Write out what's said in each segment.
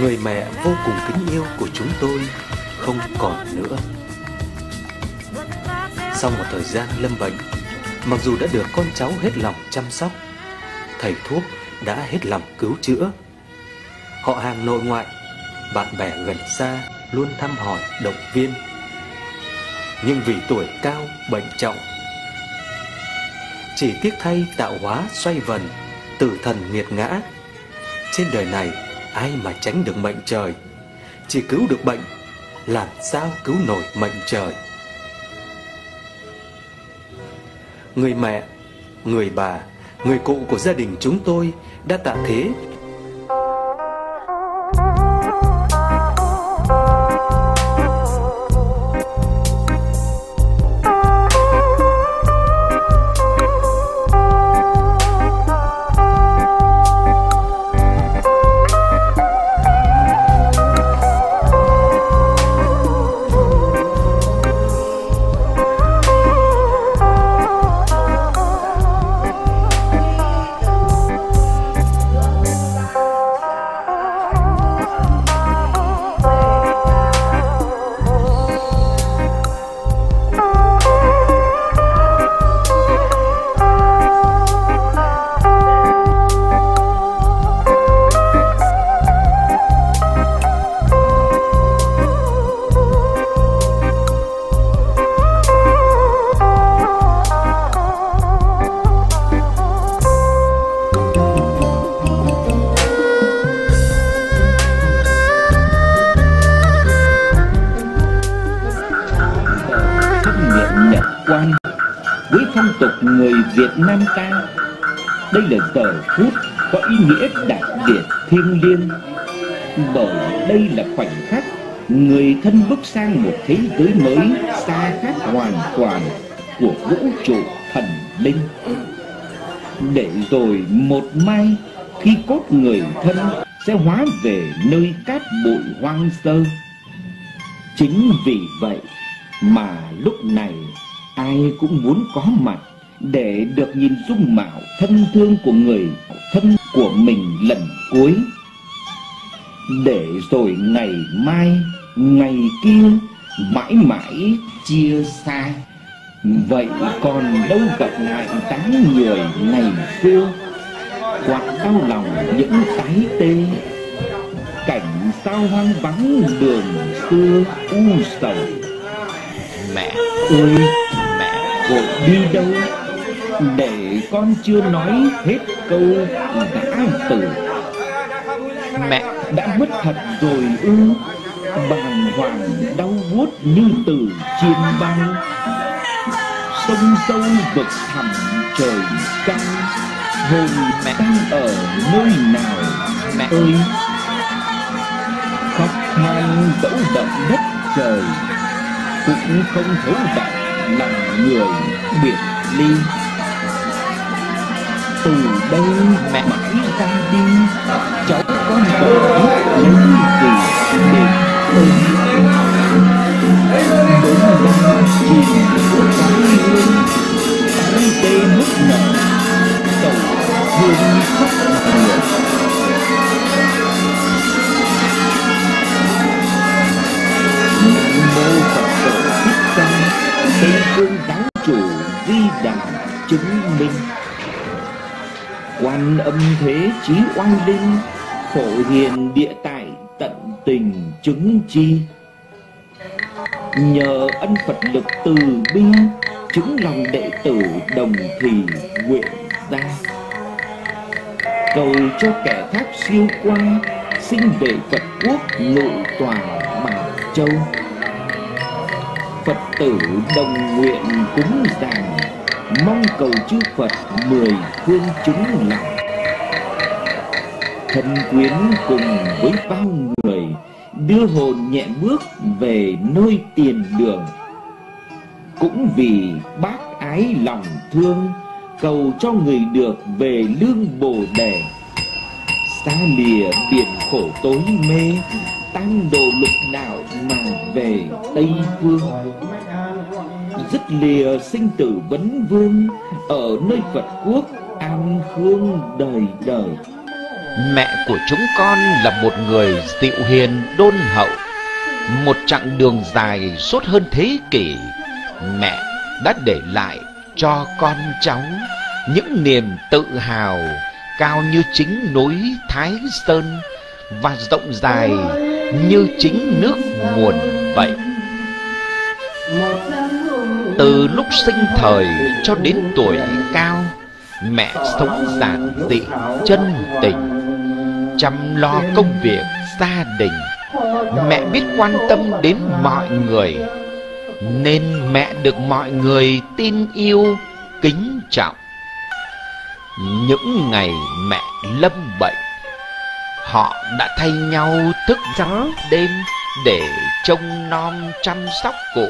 Người mẹ vô cùng kính yêu của chúng tôi không còn nữa. Sau một thời gian lâm bệnh, Mặc dù đã được con cháu hết lòng chăm sóc, Thầy thuốc đã hết lòng cứu chữa. Họ hàng nội ngoại, Bạn bè gần xa Luôn thăm hỏi, động viên. Nhưng vì tuổi cao, bệnh trọng, Chỉ tiếc thay tạo hóa xoay vần, Tử thần nghiệt ngã. Trên đời này ai mà tránh được mệnh trời. Chỉ cứu được bệnh Làm sao cứu nổi mệnh trời? Người mẹ, người bà, người cụ của gia đình chúng tôi đã tạ thế người thân bước sang một thế giới mới, xa khác hoàn toàn của vũ trụ thần linh. Để rồi một mai, khi cốt người thân sẽ hóa về nơi cát bụi hoang sơ. Chính vì vậy mà lúc này ai cũng muốn có mặt để được nhìn dung mạo thân thương của người thân của mình lần cuối. Để rồi ngày mai ngày kia mãi mãi chia xa. Vậy còn đâu gặp lại táng người ngày xưa quặn đau lòng những tái tê cảnh sao hoang vắng đường xưa u sầu. Mẹ ơi Mẹ vội đi đâu? Để con chưa nói hết câu đã từ. Mẹ. Đã mất thật rồi ư bàng hoàng đau buốt như từ chiên băng. Sông sâu vực thẳm trời cao hồn Mẹ. đang ở nơi nào? Mẹ. Ơi. Khóc than dẫu động đất trời cũng không thấu đặng lòng người biệt ly. Từ đây Mẹ. mãi ra đi cháu con bỏ biết lấy gì để mô Phật tổ Tây phương Di chứng minh Quan âm thế chí oai linh, Phổ hiền địa tại tận tình chứng chi. Nhờ ân Phật lực từ bi, Chứng lòng đệ tử đồng thì nguyện ra. Cầu cho kẻ khác siêu qua Sinh về Phật quốc ngự tòa Bảo Châu. Phật tử đồng nguyện cúng dường, Mong cầu chư Phật mười phương chứng lòng Thân quyến cùng với bao người, Đưa hồn nhẹ bước về nơi tiền đường. Cũng vì bác ái lòng thương, Cầu cho người được về lương bồ đề. Xa lìa biển khổ tối mê Tăng đồ lục đạo mà về Tây Phương. Dứt lìa sinh tử vấn vương, Ở nơi Phật quốc an khương đời đời. Mẹ của chúng con là một người dịu hiền đôn hậu Một chặng đường dài suốt hơn thế kỷ. Mẹ đã để lại cho con cháu Những niềm tự hào cao như chính núi Thái Sơn Và rộng dài như chính nước nguồn vậy. Từ lúc sinh thời cho đến tuổi cao Mẹ sống giản dị, chân tình Chăm lo công việc, gia đình. Mẹ biết quan tâm đến mọi người Nên mẹ được mọi người tin yêu, kính trọng. Những ngày mẹ lâm bệnh Họ đã thay nhau thức trắng đêm Để trông nom chăm sóc cụ.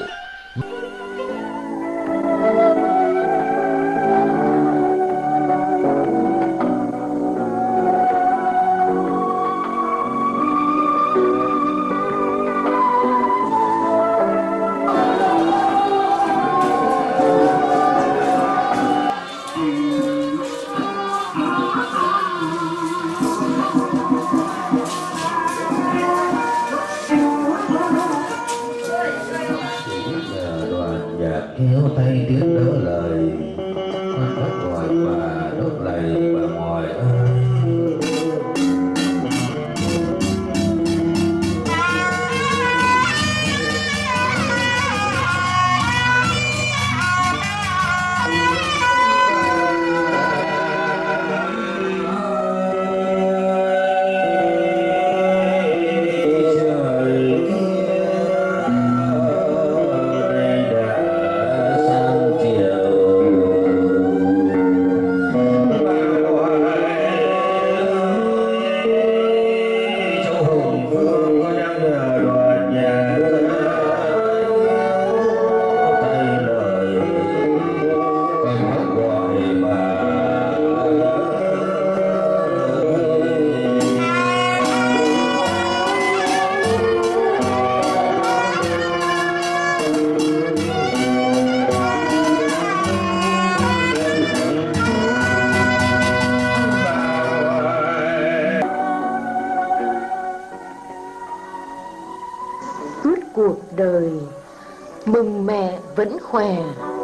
Khỏe,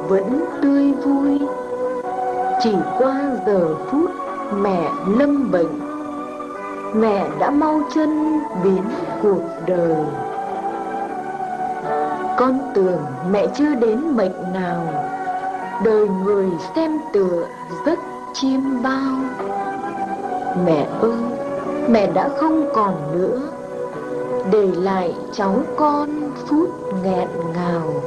vẫn tươi vui. Chỉ qua giờ phút mẹ lâm bệnh, mẹ đã mau chân biến cuộc đời. Con tưởng mẹ chưa đến mệnh nào, đời người xem tựa rất chiêm bao. Mẹ ơi, mẹ đã không còn nữa, để lại cháu con phút nghẹn ngào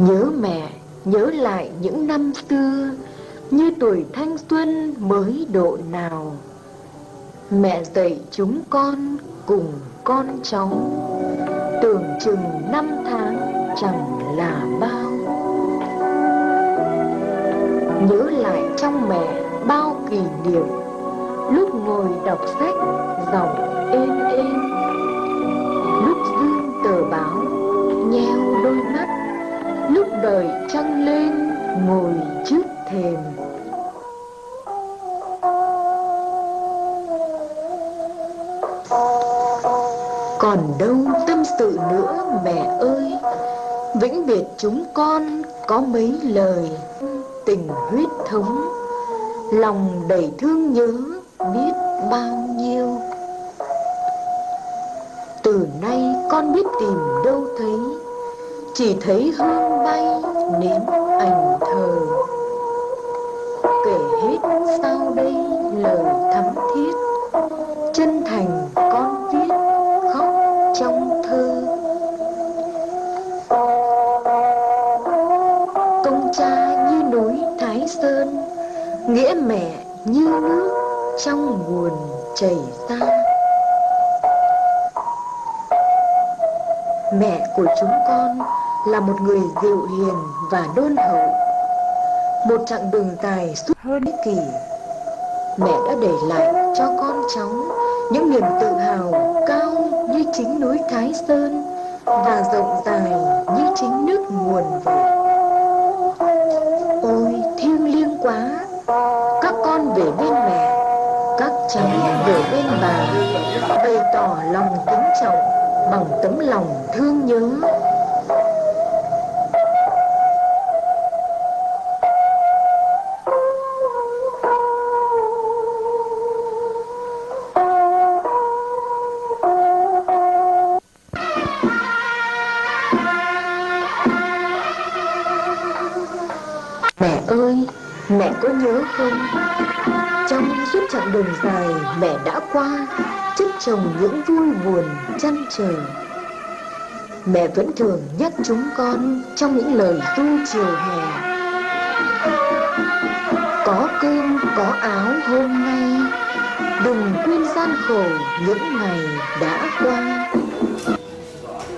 nhớ mẹ, nhớ lại những năm xưa, như tuổi thanh xuân mới độ nào. Mẹ dạy chúng con cùng con cháu, tưởng chừng năm tháng chẳng là bao. Nhớ lại trong mẹ bao kỷ niệm, lúc ngồi đọc sách dòng êm êm. Đợi đời trăng lên, ngồi trước thềm. Còn đâu tâm sự nữa, mẹ ơi. Vĩnh biệt chúng con có mấy lời, tình huyết thống. Lòng đầy thương nhớ biết bao nhiêu. Từ nay con biết tìm đâu thấy chỉ thấy hương bay nến ảnh thờ. Kể hết sau đây, lời thắm thiết. Chân thành con viết khóc trong thơ. Công cha như núi thái sơn, nghĩa mẹ như nước trong nguồn chảy ra. Mẹ của chúng con là một người dịu hiền và đôn hậu. Một chặng đường dài suốt hơn thế kỷ, mẹ đã để lại cho con cháu những niềm tự hào cao như chính núi thái sơn và rộng dài như chính nước nguồn vậy ôi, thiêng liêng quá, các con về bên mẹ, các cháu về bên bà, bày tỏ lòng kính trọng bằng tấm lòng thương nhớ. Nhớ không? Trong suốt chặng đường dài mẹ đã qua, chất chồng những vui buồn chăn trở. Mẹ vẫn thường nhắc chúng con trong những lời tu chiều hè. Có cơm, có áo hôm nay, đừng quên gian khổ những ngày đã qua.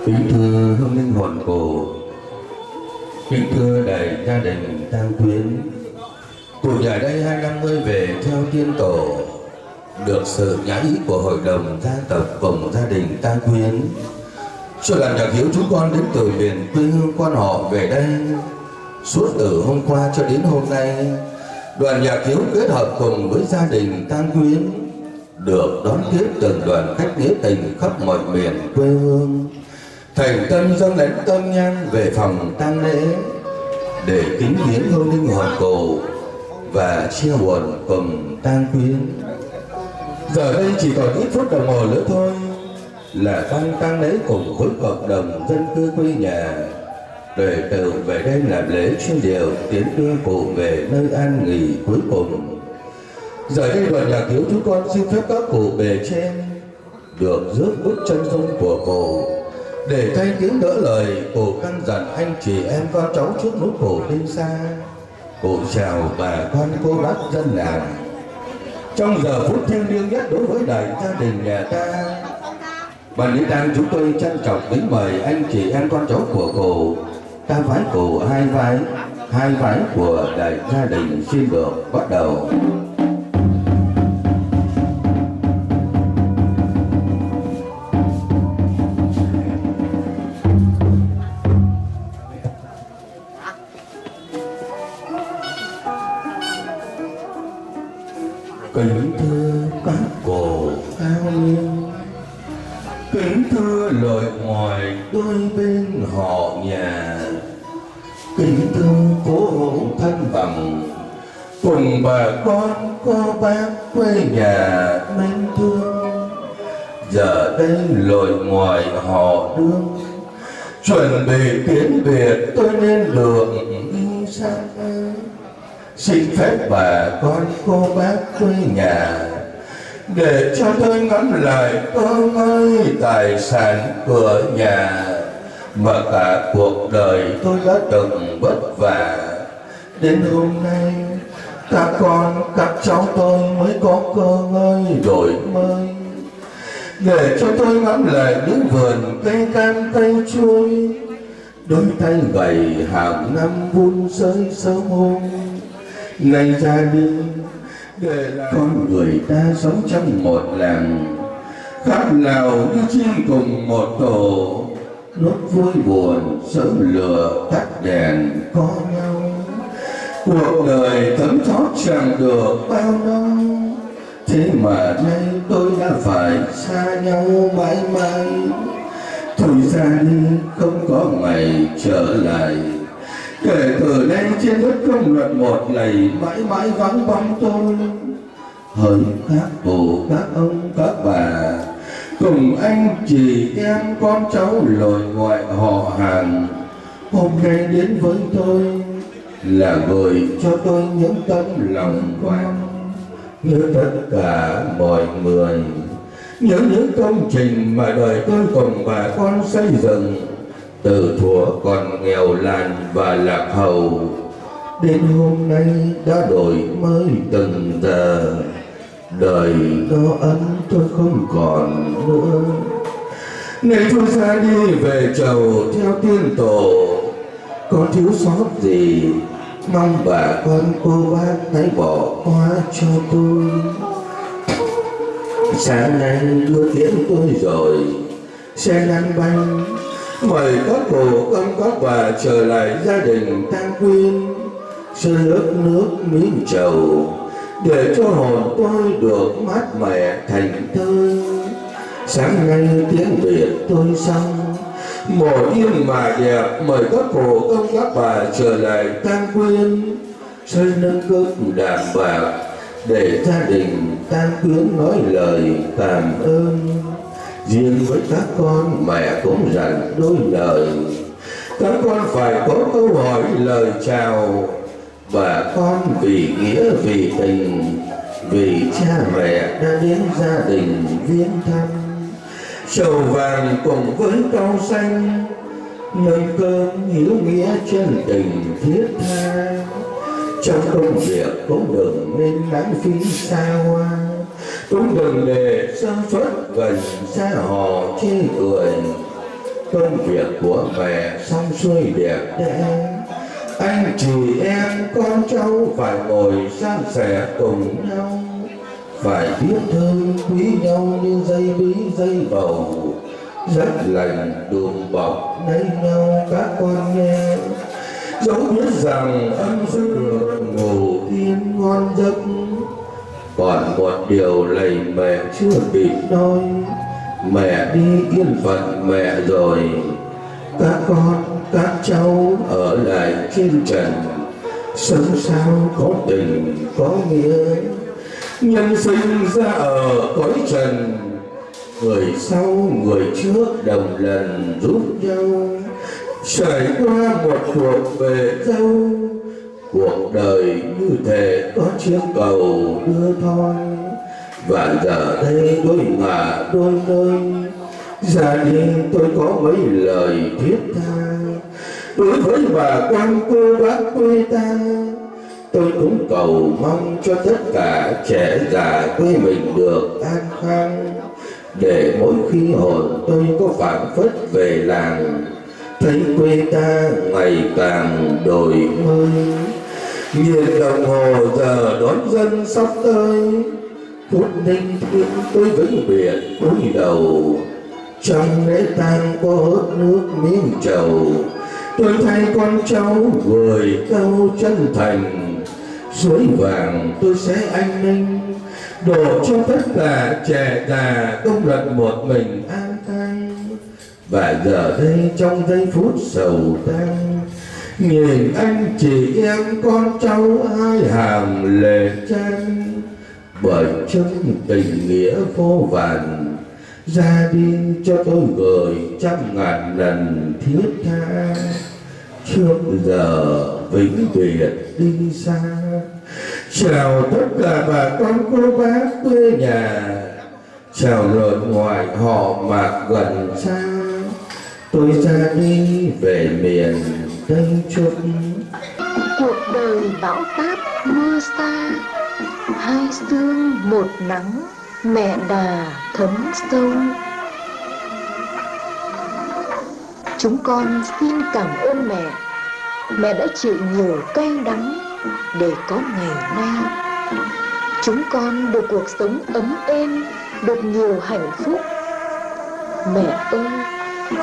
Kính thưa hương linh hồn cổ Kính thưa đại gia đình tang quyến Cụ nhà đây hai năm mươi về theo tiên tổ, Được sự nhã ý của hội đồng gia tộc cùng gia đình tang quyến. Cho làm nhạc hiếu chúng con đến từ miền quê hương quan họ về đây. Suốt từ hôm qua cho đến hôm nay, Đoàn nhạc hiếu kết hợp cùng với gia đình tang quyến Được đón tiếp từng đoàn khách nghĩa tình khắp mọi miền quê hương. Thành tâm dâng lãnh tâm nhang về phòng tang lễ, để kính viếng hương linh hồn cổ và chia buồn cùng tang quyến. Giờ đây chỉ còn ít phút đồng hồ nữa thôi là tăng tang lễ cùng khối cộng đồng dân cư quê nhà. Để từ về đây làm lễ chuyên điều tiến đưa cụ về nơi an nghỉ cuối cùng. Giờ đây đoàn nhạc thiếu chúng con xin phép các cụ bề trên, được rước bước chân dung của cụ. Để thay tiếng đỡ lời, cụ căn dặn anh chị em con cháu trước núi cổ tinh xa cổ chào bà con cô bác dân làng. Trong giờ phút thiêng liêng nhất đối với đại gia đình nhà ta, ban lễ tang chúng tôi trân trọng kính mời anh chị em con cháu của cụ ta vái cổ hai vái hai vái của đại gia đình xin được bắt đầu. Thương cố hữu thân bằng. Cùng bà con cô bác quê nhà mến thương. Giờ đây lội ngoài họ đương. Chuẩn bị tiến biệt tôi nên đường đi xa xin phép bà con cô bác quê nhà. Để cho tôi ngắm lại tôi ơi tài sản cửa nhà mà cả cuộc đời tôi đã từng vất vả. Đến hôm nay các con, các cháu tôi mới có cơ ngơi đổi mới. Để cho tôi ngắm lại những vườn cây cam cây chuối, đôi tay gầy hàng năm vun sới sớm hôm. Nay ra đi để con người ta sống trong một làng, khác nào như chim cùng một tổ nốt vui buồn, sớm lửa tắt đèn có nhau. Cuộc đời thấm thoát chẳng được bao lâu thế mà nay tôi đã phải xa nhau mãi mãi. Thôi ra đi, không có ngày trở lại. Kể từ nay trên đất công luật một ngày, mãi mãi vắng bóng tôi. Hỡi các cụ các ông, các bà cùng anh chị em con cháu lội ngoại họ hàng. Hôm nay đến với tôi là gửi cho tôi những tấm lòng quan nhớ tất cả mọi người. Nhớ những công trình mà đời tôi cùng bà con xây dựng, từ thuở còn nghèo làn và lạc hậu, đến hôm nay đã đổi mới từng giờ đời đó ấm tôi không còn nữa. Nên tôi ra đi về chầu theo tiên tổ có thiếu sót gì? Mong bà con cô bác hãy bỏ qua cho tôi. Sáng nay đưa tiễn tôi rồi, xe lăn banh mời các cụ ông các bà trở lại gia đình tang quyên. Sơn nước nước miếng trầu để cho hồn tôi được mát mẻ thành thơ sáng nay tiếng việt tôi xong. Mồ yên mà đẹp, mời các cổ công các bà trở lại tan quyên xây nâng cốc đạm bạc, để gia đình tan quyến nói lời cảm ơn. Riêng với các con, mẹ cũng dặn đôi lời. Các con phải có câu hỏi lời chào và con vì nghĩa, vì tình, vì cha mẹ đã đến gia đình viếng thăm. Sầu vàng cùng với cao xanh nâng cơm hiếu nghĩa chân tình thiết tha. Trong công việc cũng đừng nên lãng phí xa hoa, cũng đừng để sơ suất gần xa họ chê cười. Công việc của mẹ xong xuôi đẹp đẽ anh chị em, con cháu phải ngồi san sẻ cùng nhau. Phải biết thương quý nhau như dây bí dây bầu. Rất lành đùm bọc lấy nhau các con nghe. Dẫu biết rằng âm được ngủ yên ngon giấc. Còn một điều lầy mẹ chưa bị nói. Mẹ đi yên phận mẹ rồi. Các con các cháu ở lại trên trần sống sao có tình, có nghĩa. Nhân sinh ra ở cõi trần, người sau người trước đồng lần giúp nhau. Trải qua một cuộc về dâu, cuộc đời như thể có chiếc cầu đưa thôi và giờ đây đôi ngả đôi nơi Dạ, ra đi tôi có mấy lời thiết tha. Đối với bà con cô bác quê ta, tôi cũng cầu mong cho tất cả trẻ già quê mình được an khang. Để mỗi khi hồn tôi có phản phất về làng, thấy quê ta ngày càng đổi mới. Nhìn đồng hồ giờ đón dân sắp tới, phút ninh thiên tôi vĩnh biệt cúi đầu trong lễ tang có hớt nước miếng trầu? Tôi thay con cháu gửi câu chân thành. Suối vàng tôi sẽ anh ninh, đổ cho tất cả trẻ già công lận một mình an thanh và giờ đây trong giây phút sầu tang nhìn anh chị em con cháu hai hàng lệ chan bởi chân tình nghĩa vô vàn ra đi cho tôi gửi trăm ngàn lần thiết tha. Trước giờ vĩnh biệt đi xa. Chào tất cả bà con cô bác quê nhà. Chào lượt ngoại họ mạc gần xa. Tôi ra đi về miền tây trung. Cuộc đời bão táp mưa xa hai sương một nắng mẹ đà thấm sâu. Chúng con xin cảm ơn mẹ. Mẹ đã chịu nhiều cay đắng để có ngày nay. Chúng con được cuộc sống ấm êm, được nhiều hạnh phúc. Mẹ ơi,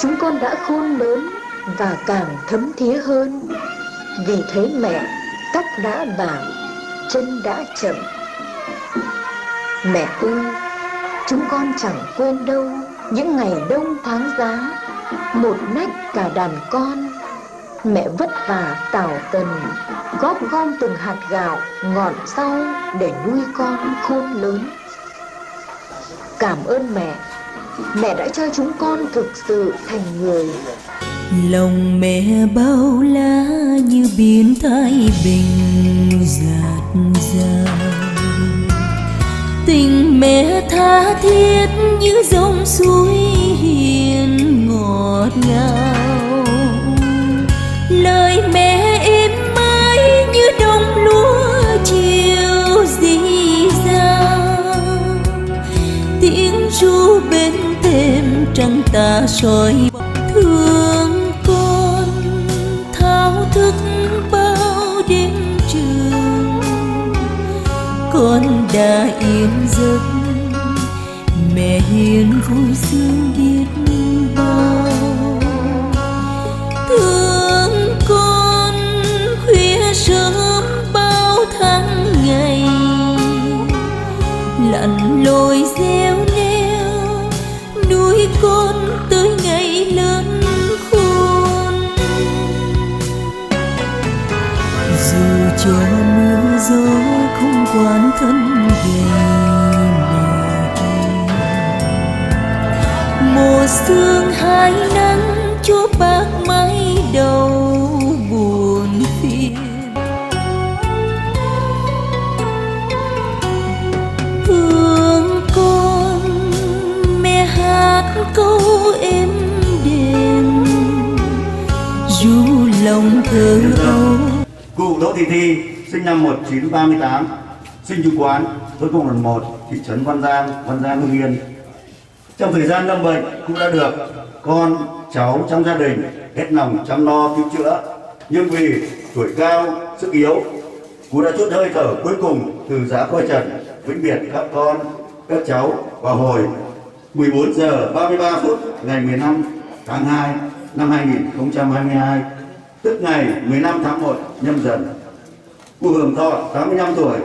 chúng con đã khôn lớn và càng thấm thía hơn. Vì thế mẹ tóc đã bạc chân đã chậm mẹ ơi, chúng con chẳng quên đâu những ngày đông tháng giá. Một nách cả đàn con, mẹ vất vả tảo tần, góp gom từng hạt gạo ngọn sau để nuôi con khôn lớn. Cảm ơn mẹ mẹ đã cho chúng con thực sự thành người. Lòng mẹ bao la như biển thái bình dạt dào tình mẹ tha thiết như dòng suối hiền ngọt ngào. Lời mẹ êm mãi như đồng lúa chiều dì dào. Tiếng ru bên thềm trăng ta soi thương con đã yên giấc. Mẹ hiền vui sướng biết bao. Thương con khuya sớm bao tháng ngày. Lặn lội gieo Thương sương hai nắng chúa bạc mái đầu buồn phiền thương con mẹ hát câu êm đềm du lòng thơ âu Cụ Đỗ Thị Thi, sinh năm 1938, sinh chủ quán, thôn cùng lần 1, thị trấn Văn Giang, Văn Giang, Hưng Yên. Trong thời gian lâm bệnh, cũng đã được con, cháu trong gia đình hết lòng chăm lo cứu chữa. Nhưng vì tuổi cao, sức yếu, cụ đã chút hơi thở cuối cùng từ giá coi trần, vĩnh biệt các con, các cháu vào hồi 14 giờ 33 phút ngày 15 tháng 2 năm 2022 tức ngày 15 tháng 1 nhâm dần. Cụ hưởng thọ 85 tuổi.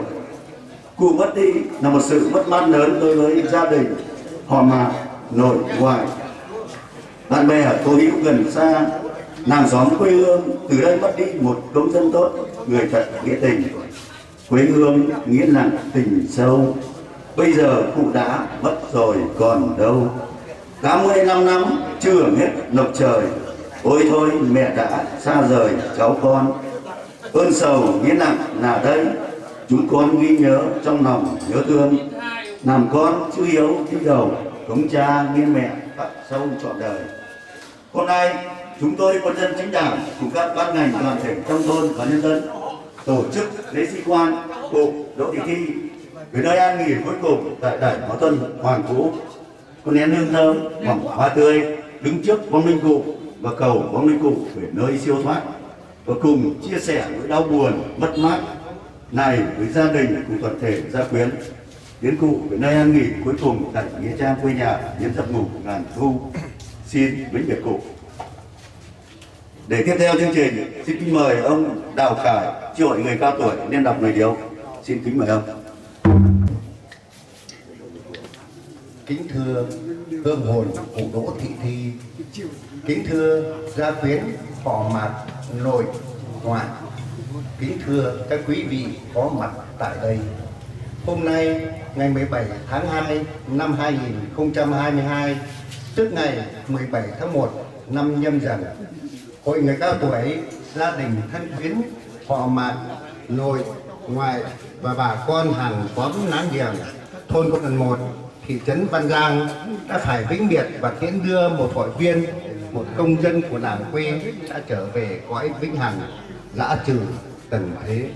Cụ mất đi là một sự mất mát lớn đối với gia đình, họ mạc, nội, ngoại. Bạn bè ở cố hữu gần xa, nàng xóm quê hương từ đây mất đi một công dân tốt, người thật nghĩa tình. Quê hương nghĩa nặng tình sâu. Bây giờ cụ đã mất rồi còn đâu. 85 năm chưa hết nộp trời Ôi thôi mẹ đã xa rời cháu con Ơn sầu nghĩa nặng là đây Chúng con ghi nhớ trong lòng nhớ thương Làm con chữ yếu đi đầu Cống cha nghĩa mẹ khắc sâu trọn đời. Hôm nay, chúng tôi, quân dân chính đảng, cùng các ban ngành đoàn thể trong thôn và nhân dân, tổ chức lễ sĩ quan cụ Đỗ Thị Thi. Về nơi an nghỉ cuối cùng tại đài Bảo tân Hoàng Vũ, con nén hương thơm vòng hoa tươi, đứng trước vong linh cụ và cầu vong linh cụ về nơi siêu thoát. Và cùng chia sẻ nỗi đau buồn, mất mát này với gia đình cùng toàn thể gia quyến tiến cụ về nơi an nghỉ, cuối cùng tại nghĩa trang quê nhà, nhân giấc ngủ ngàn thu. Xin vĩnh biệt cụ. Để tiếp theo chương trình, xin kính mời ông đào khải triệu hội người cao tuổi, nên đọc lời điếu. Xin kính mời ông. Kính thưa hương hồn, cụ đỗ thị thi. Kính thưa gia quyến họ mặt nội ngoại. Kính thưa các quý vị có mặt tại đây hôm nay ngày 17 tháng 2 năm 2022 tức ngày 17 tháng 1 năm nhâm dần hội người cao tuổi gia đình thân quyến họ mạc nội ngoại và bà con hàng xóm láng giềng thôn Cộng lần một thị trấn Văn Giang đã phải vĩnh biệt và tiễn đưa một hội viên, một công dân của làng quê đã trở về cõi vĩnh hằng, lã trừ tần thế.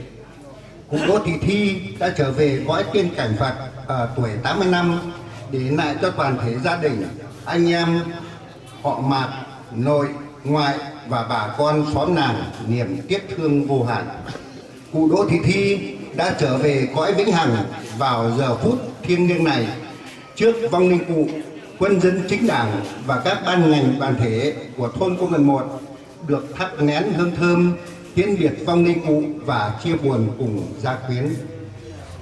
Cụ Đỗ Thị Thi đã trở về cõi tiên cảnh Phật ở tuổi 80 năm để lại cho toàn thể gia đình, anh em, họ mạc, nội, ngoại và bà con xóm nàng niềm tiếc thương vô hạn. Cụ Đỗ Thị Thi đã trở về cõi vĩnh hằng vào giờ phút thiêng liêng này trước vong linh cụ quân dân chính đảng và các ban ngành đoàn thể của thôn Công Cần một được thắp nén hương thơm tiễn biệt vong linh cụ và chia buồn cùng gia quyến.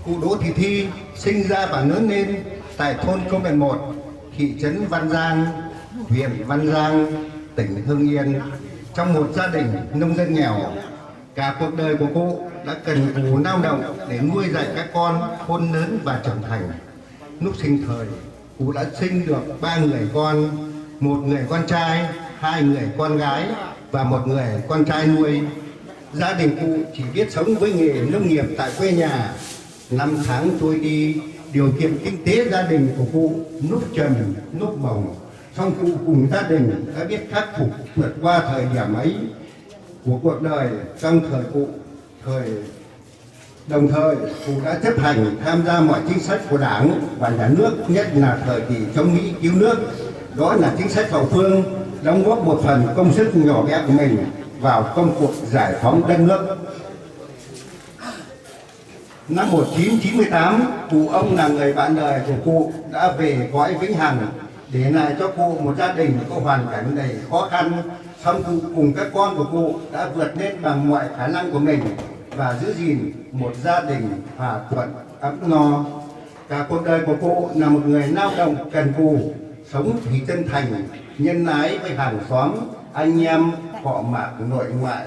Cụ Đỗ Thị Thi sinh ra và lớn lên tại thôn Công Cần một, thị trấn Văn Giang, huyện Văn Giang, tỉnh Hưng Yên trong một gia đình nông dân nghèo. Cả cuộc đời của cụ đã cần cù lao động để nuôi dạy các con khôn lớn và trưởng thành lúc sinh thời cụ đã sinh được ba người con một người con trai hai người con gái và một người con trai nuôi gia đình cụ chỉ biết sống với nghề nông nghiệp tại quê nhà. Năm tháng trôi đi điều kiện kinh tế gia đình của cụ lúc trầm lúc bồng. Song cụ cùng gia đình đã biết khắc phục vượt qua thời điểm ấy của cuộc đời trong thời cụ thời Đồng thời, cụ đã chấp hành tham gia mọi chính sách của Đảng và nhà nước, nhất là thời kỳ chống Mỹ cứu nước. Đó là chính sách hậu phương, đóng góp một phần công sức nhỏ bé của mình vào công cuộc giải phóng đất nước. Năm 1998, cụ ông là người bạn đời của cụ đã về cõi Vĩnh Hằng để lại cho cụ một gia đình có hoàn cảnh đầy khó khăn. Song cụ cùng các con của cụ đã vượt lên bằng mọi khả năng của mình và giữ gìn một gia đình hòa thuận ấm no cả cuộc đời của cụ là một người lao động cần cù sống thì chân thành nhân ái với hàng xóm anh em họ mạc nội ngoại.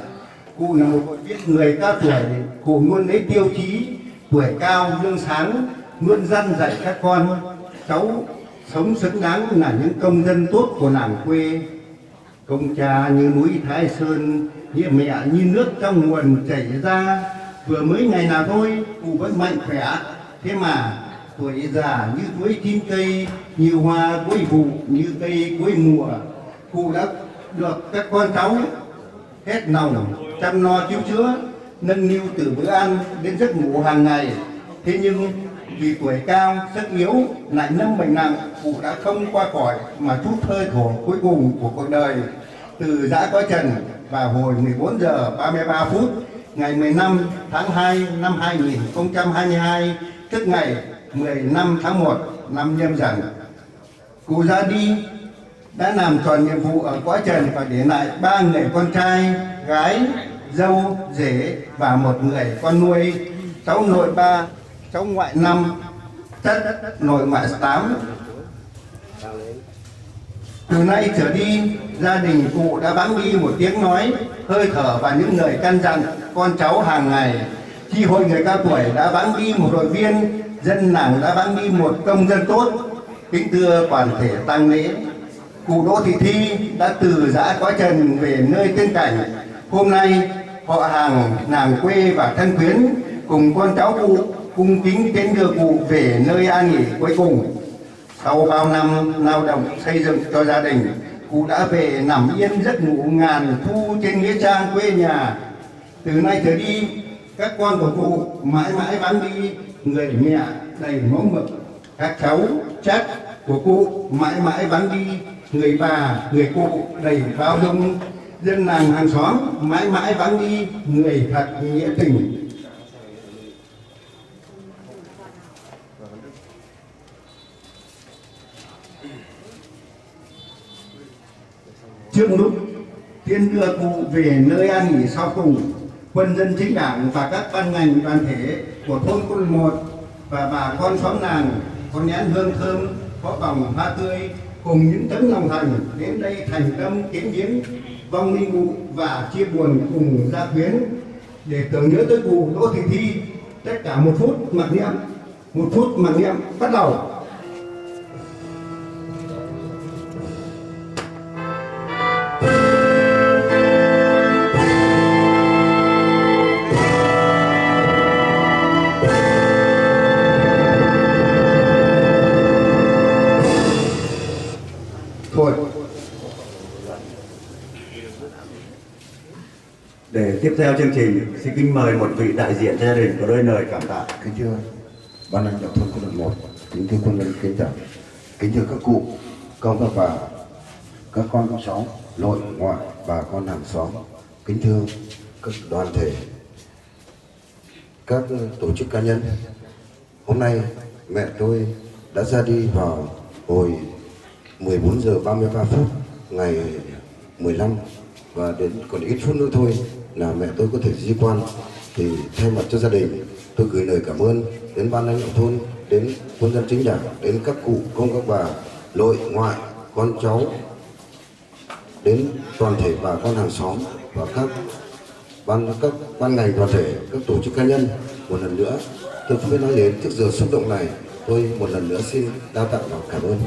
Cụ là một viết người cao tuổi, cụ luôn lấy tiêu chí tuổi cao, lương sáng, luôn dăn dạy các con, cháu sống xứng đáng là những công dân tốt của làng quê. Công cha như núi thái sơn nghĩa mẹ như nước trong nguồn chảy ra. Vừa mới ngày nào thôi, cụ vẫn mạnh khỏe. Thế mà tuổi già như cuối chín cây, như hoa cuối vụ, như cây cuối mùa, cụ đã được các con cháu, hết lòng chăm lo cứu chữa nâng niu từ bữa ăn đến giấc ngủ hàng ngày. Thế nhưng, vì tuổi cao, sức yếu, lại nâng bệnh nặng, cụ đã không qua khỏi mà chút hơi thở cuối cùng của cuộc đời. Từ giã có trần vào hồi 14 giờ 33 phút, ngày 15 tháng 2 năm 2022 tức ngày 15 tháng 1 năm nhâm dần. Cụ ra đi đã làm tròn nhiệm vụ ở cõi trần và để lại ba người con trai, gái, dâu, rể và một người con nuôi. Cháu nội ba, cháu ngoại năm, tất nội ngoại tám. Từ nay trở đi, gia đình cụ đã vắng đi một tiếng nói, hơi thở và những lời căn dặn con cháu hàng ngày. Khi hội người cao tuổi đã vắng đi một đội viên, dân làng đã vắng đi một công dân tốt. Kính thưa toàn thể tăng lễ cụ đỗ thị thi đã từ giã Quá trần về nơi tiên cảnh. Hôm nay, họ hàng nàng quê và thân quyến cùng con cháu cụ cung kính tiến đưa cụ về nơi an nghỉ cuối cùng. Sau bao năm lao động xây dựng cho gia đình, cụ đã về nằm yên giấc ngủ ngàn thu trên nghĩa trang quê nhà. Từ nay trở đi, các con của cụ mãi mãi vắng đi, người mẹ đầy máu mực. Các cháu, chắc của cụ mãi mãi vắng đi người bà, người cụ, đầy bao dung. Dân làng hàng xóm mãi mãi vắng đi, người thật nghĩa tình. Trước lúc thiên đưa cụ về nơi an nghỉ sau cùng, quân dân chính đảng và các ban ngành đoàn thể của thôn quân một và bà con xóm làng có nén hương thơm, có vòng hoa tươi cùng những tấm lòng thành, đến đây thành tâm kiến viếng vong linh cụ và chia buồn cùng gia quyến. Để tưởng nhớ tới cụ Đỗ Thị Thi, tất cả một phút mặc niệm, một phút mặc niệm bắt đầu. Theo chương trình, xin kính mời một vị đại diện cho gia đình có đôi lời cảm tạ. kính thưa ban lãnh đạo thôn quân đội một kính thưa quân dân kính trọng kính thưa các cụ công các bà các con các cháu nội ngoại bà con hàng xóm kính thưa các đoàn thể các tổ chức cá nhân hôm nay mẹ tôi đã ra đi vào hồi 14 giờ 33 phút ngày 15 và đến còn ít phút nữa thôi là mẹ tôi có thể di quan. Thì thay mặt cho gia đình, tôi gửi lời cảm ơn đến ban lãnh đạo thôn, đến quân dân chính đảng, đến các cụ, công, các bà, nội, ngoại, con cháu, đến toàn thể bà con hàng xóm và các ban các ban ngành đoàn thể, các tổ chức cá nhân. Một lần nữa, tôi không biết nói đến trước giờ xúc động này, tôi một lần nữa xin đa tạ và cảm ơn.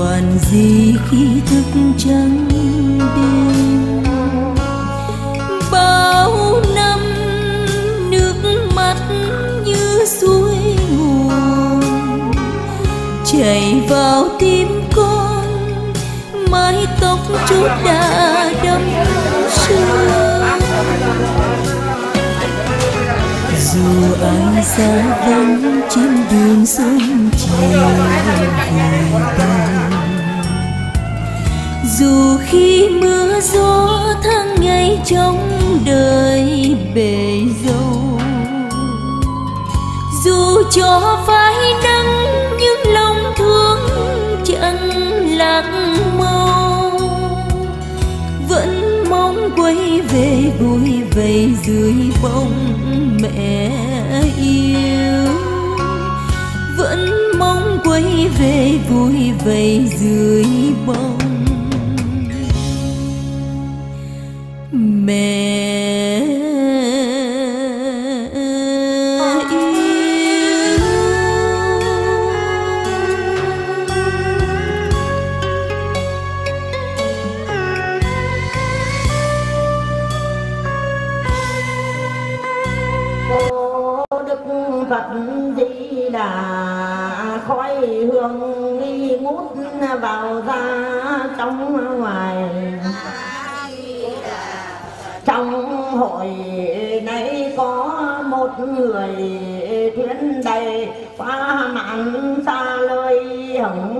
Quản gì khi thức trắng đêm? Bao năm nước mắt như suối nguồn, chảy vào tim con, mái tóc chút đã đâm sương dù anh xa vắng trên đường sông chiều về đây dù khi mưa gió tháng ngày trong đời bể dâu. Dù cho phải nắng nhưng lòng thương chẳng lạc màu. mong quay về vui vầy dưới bóng mẹ yêu. Vẫn mong quay về vui vầy dưới bóng mẹ di khói hương nghi ngút vào ra trong ngoài. Trong hội này có một người thuyết đầy qua mạn xa lơi hồng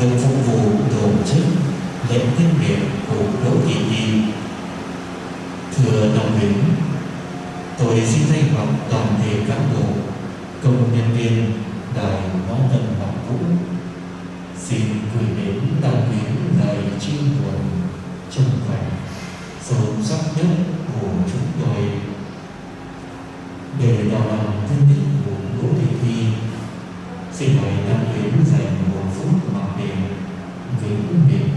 được phục vụ tổ chức lễ tiên biệt của Đỗ Thị Nhi. Thưa Đồng Vĩnh, tôi xin thay mặt toàn thể cán bộ, công nhân viên Đài Võ Tân Hoàng Vũ xin gửi đến Đồng Vĩnh lời chia buồn chân thành sâu sắc nhất Mm-hmm.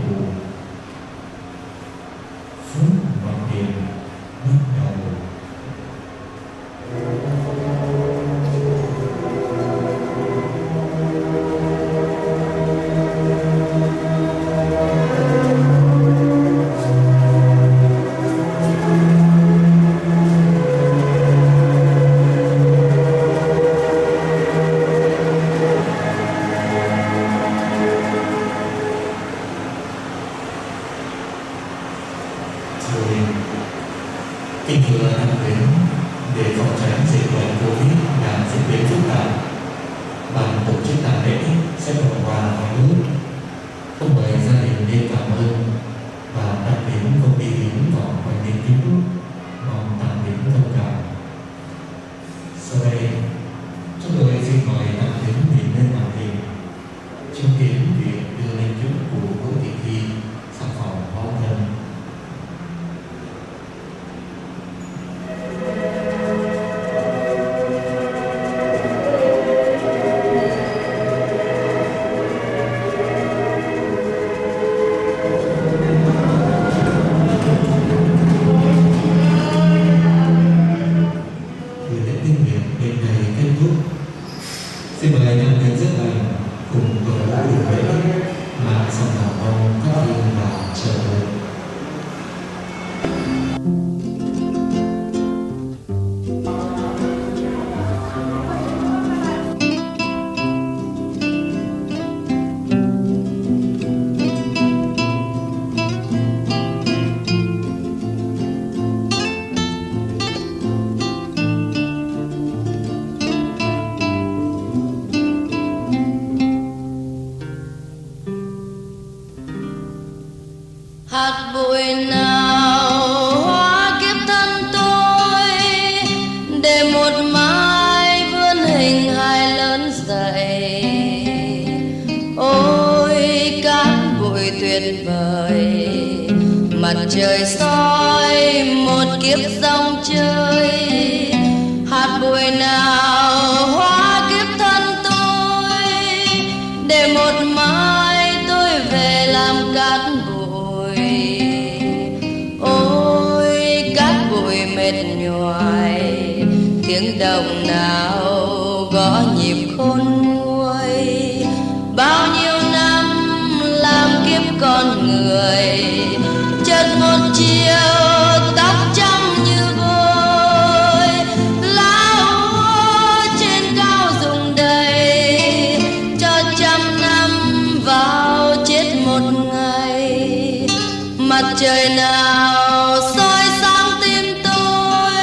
mặt trời nào soi sáng tim tôi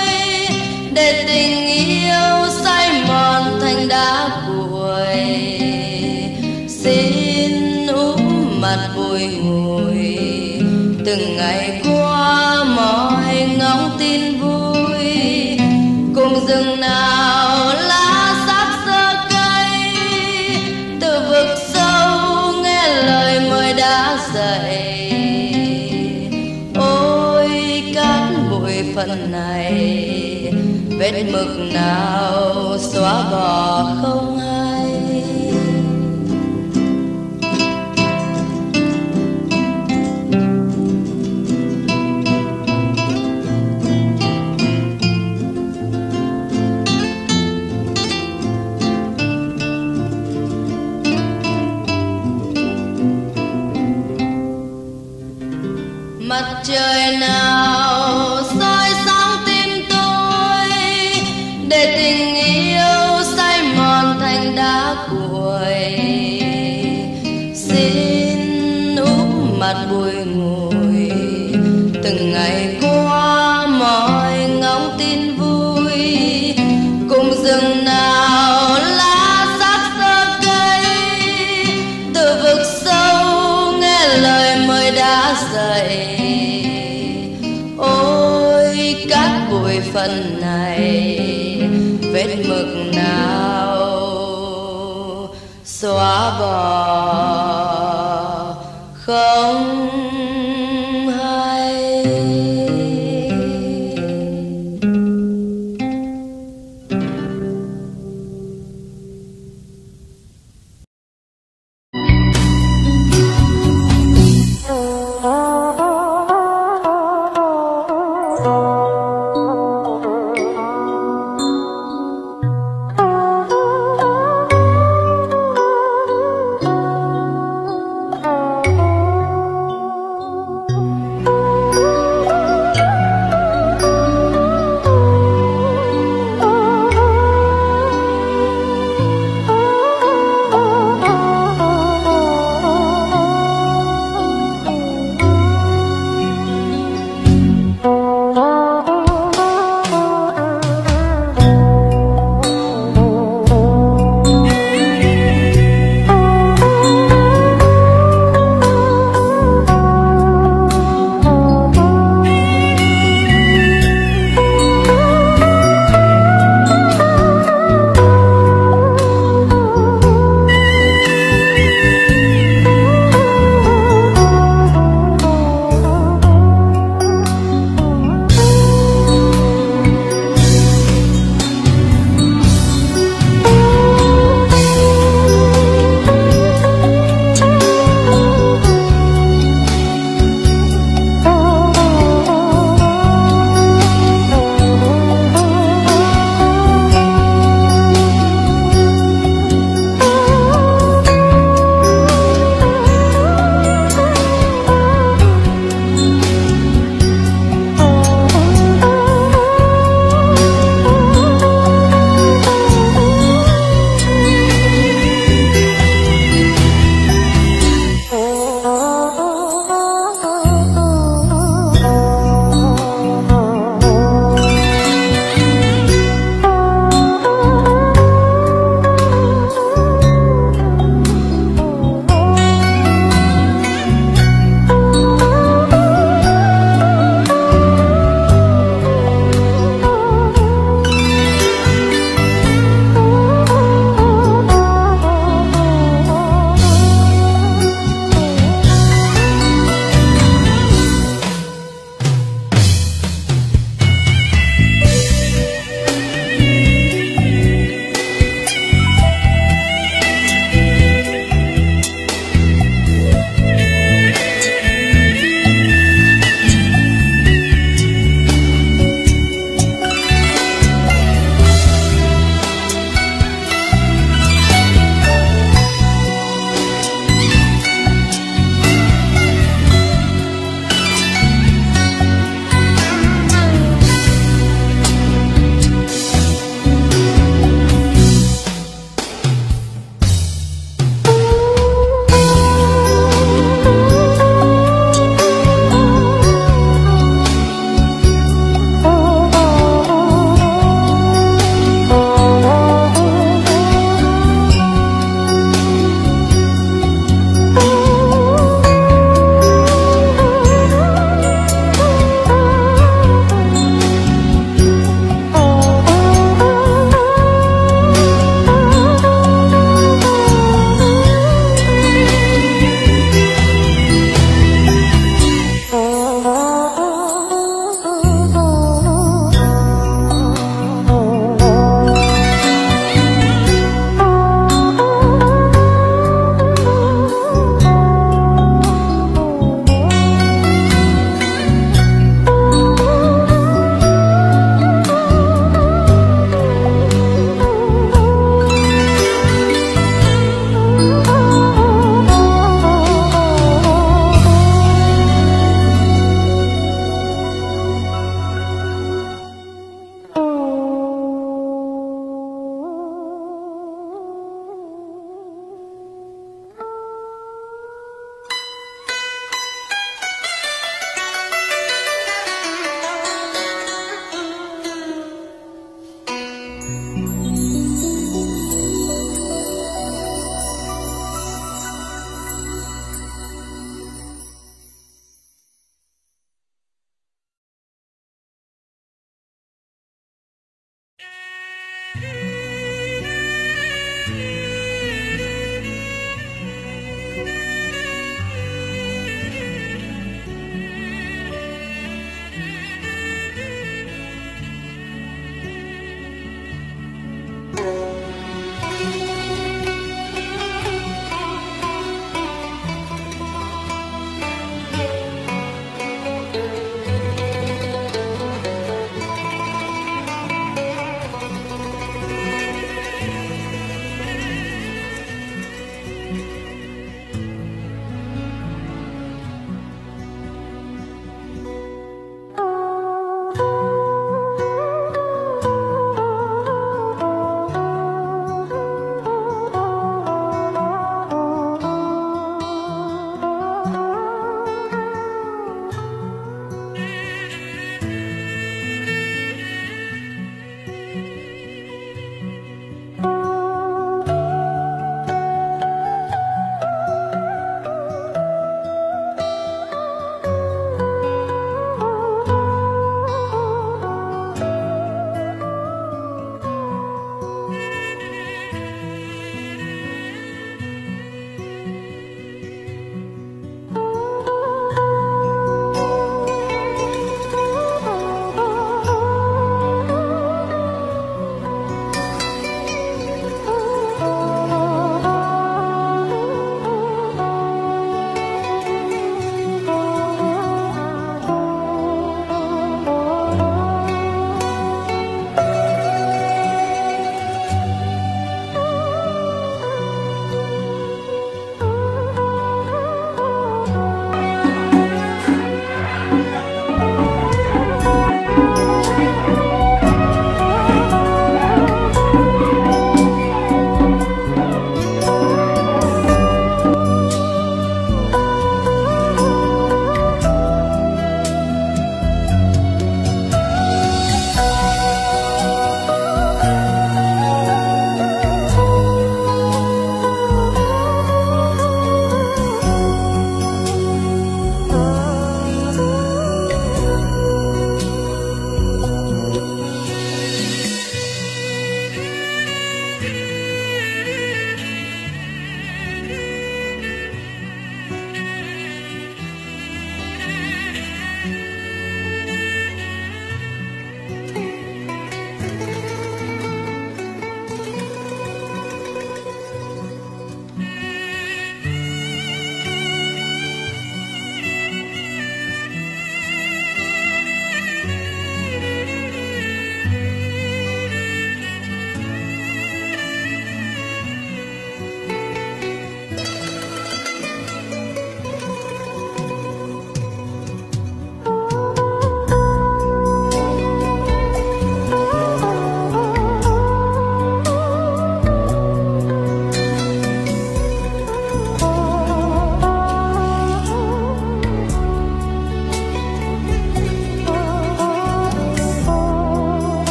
để tình yêu say mòn thành đá bụi. Xin úp mặt bồi hồi từng ngày này vết mực nào xóa bỏ không? Phần này vết mực nào xóa bỏ không?